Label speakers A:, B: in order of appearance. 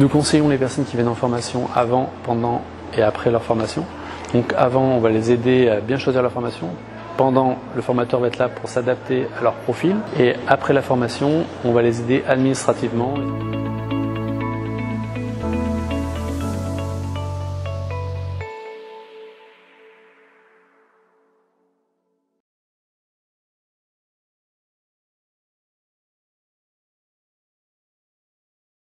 A: Nous conseillons les personnes qui viennent en formation avant, pendant et après leur formation. Donc avant, on va les aider à bien choisir leur formation. Pendant, le formateur va être là pour s'adapter à leur profil. Et après la formation, on va les aider administrativement.